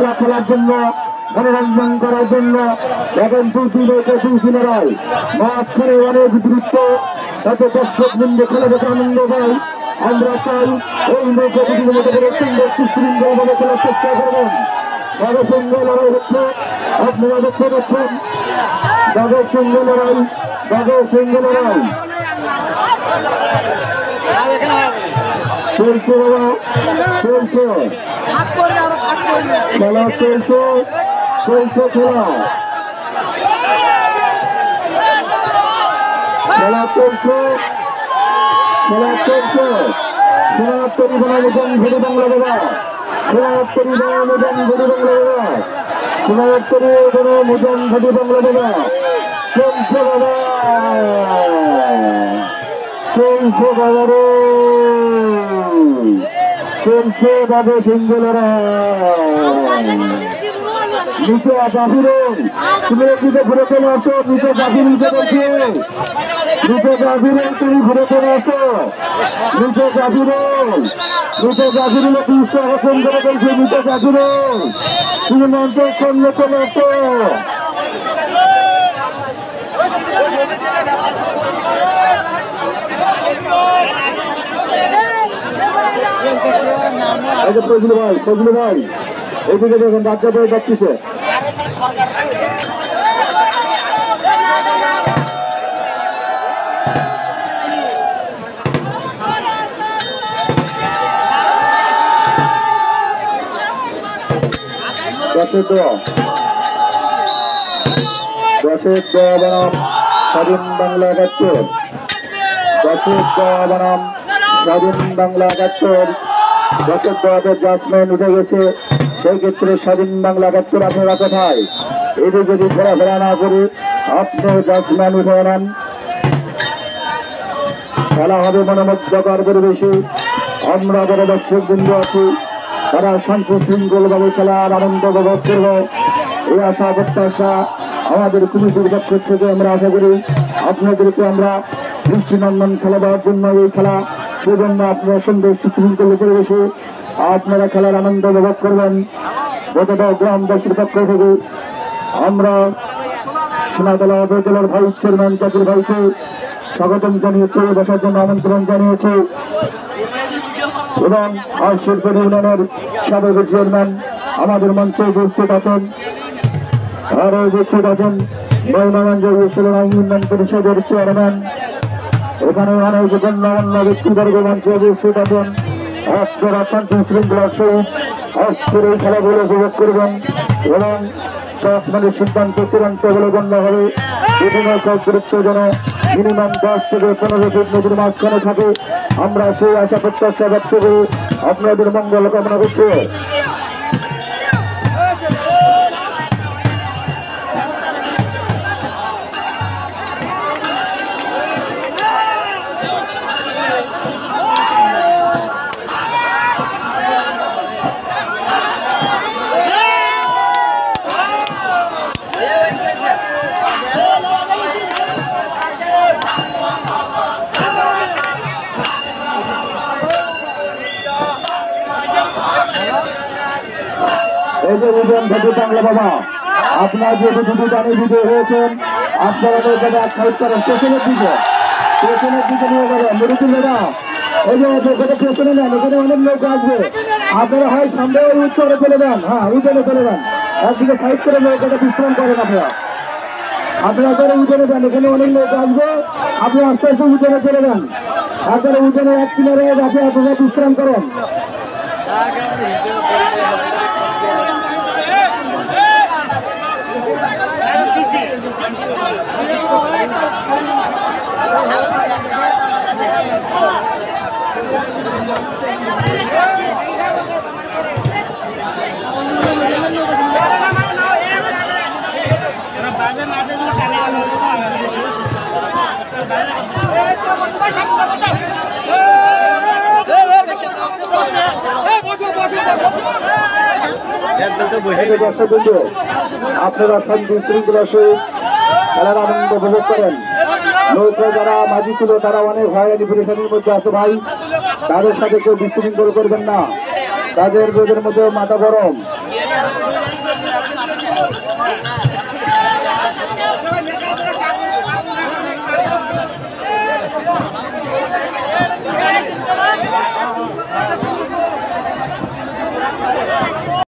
খেলা খেলার জন্য, মনোরঞ্জন করার জন্য এখন দুটি রয়েছে দুটি লড়াই মাঝখানে অনেক দৃশ্য তাতে দর্শক বৃন্দ খেলে দেখে আনন্দ পাই আমরা চাই এই নৌকা দুটির মধ্যে করে সুন্দর সুশৃঙ্খল ভাবে খেলার চেষ্টা করবেন। তাদের সঙ্গে লড়াই হচ্ছে আপনারা দেখতে পাচ্ছেন তাদের সঙ্গে লড়াই তাদের সঙ্গে লড়াই। চলছে চলছে। খেলা চলছে চলছে খেলা। খেলা চলছে খেলা চলছে। খেলা ঘুরে বাংলা ঘুরে বাংলা বাবা খেলা বাংলা বাবা। চলছে চলছে বাবা সিঙ্গলেরা। নিচে তুমি নিচে ঘুরে চলে আসো, নিচে গাভীর নিচে বলছে নিচে গাভীরন তুমি ঘুরে চলে আসো। নিচে গাভীরন নিচে গাভীরন দুইশো আকর্ষণ করে বলছে, নিচে গাভীরন তুমি মন্ত্রের চলে আসো। এই যে ভাই, ফজলু ভাই, এইদিকে দেখেন, বাচ্চা বয়ে যাচ্ছিছে দশের দোয়া। স্বাধীন বাংলা একাত্তর দশের দোয়া বনাম স্বাধীন বাংলা একাত্তর দশের দোয়াতে জাসমেন উঠে গেছে। সেই ক্ষেত্রে স্বাধীন বাংলা একাত্তর আপনারা কোথায়? এদের যদি ঘোরাফেরা না করে আপনি জাসম্যান উঠে নেন খেলা হবে মনোমুগ্ধকর পরিবেশে। আমরা যারা দর্শক বিন্দু আছি, তারা শান্ত শৃঙ্খলভাবে খেলার আনন্দ উপভোগ করব। এই আশা, প্রত্যাশা আমাদের কমিটির পক্ষ থেকে আমরা আশা করি আপনাদেরকে আমরা দৃষ্টিনন্দন খেলা দেওয়ার জন্য এই খেলা সেজন্য আপনারা সুন্দর সুশৃঙ্খল পরিবেশে আপনারা খেলার আনন্দ উপভোগ করবেন। গতটা গ্রামবাসীর পক্ষ থেকে আমরা সোনাতলা উপজেলার ভাইস চেয়ারম্যান জাকির ভাইকে স্বাগতম জানিয়েছে, বসার জন্য আমন্ত্রণ জানিয়েছে। এবং আজ শিল্পের ইউনিয়নের সাবেক চেয়ারম্যান আমাদের মঞ্চে উপস্থিত আছেন। আরও উপস্থিত আছেন মহিলাগঞ্জ ইউনিয়ন পরিষদের চেয়ারম্যান। এখানে অনেক গণ্যমান্য ব্যক্তিবর্গ মঞ্চে উপস্থিত আছেন আপনারা শান্তি শৃঙ্খলার সহিত আজকের এই খেলাগুলো উপভোগ করবেন এবং টসমানের সিদ্ধান্ত চূড়ান্ত বলে গণ্য হবে। বিভিন্ন গুরুত্ব যেন মিনিমাম দশ থেকে পনেরো ফিট নদীর মাঝখানে থাকে। আমরা সেই আশা প্রত্যাশা ব্যক্ত করে। আপনাদের মঙ্গল কামনা করছি। এই যে বাংলা বাবা। আপনার যে দুটি গানে বিজয় হয়েছেন, আপনারা নৌকাটা এক সাইড করেন স্টেশনের দিকে। স্টেশনের দিকে নিয়ে যাবেন মুরুতুল্লেরা এই যে নৌকাটা স্টেশনে নেন, এখানে অনেক নৌকা আসবে। আপনারা হয় সামনে ওই উচ্চরে চলে যান। হ্যাঁ উঠে চলে যান। একদিকে সাইড করে নৌকাটা বিশ্রাম করেন আপনারা। আপনারা করে উঠে যান, এখানে অনেক লোক আসবে। আপনি আস্তে আস্তে উঠে চলে যান। আপনারা উঠে এক কিনারে রাখে আপনারা বিশ্রাম করেন। আপনারা শান্তি শৃঙ্খলা সহিত খেলার আনন্দ উপভোগ করেন। নৌকা যারা মাঝি ছিল, তারা অনেক হয়রানি পরিশানির মধ্যে আছে ভাই। তাদের সাথে কেউ বিশৃঙ্খল করবেন না। তাদের রোদের মধ্যে মাথা গরম।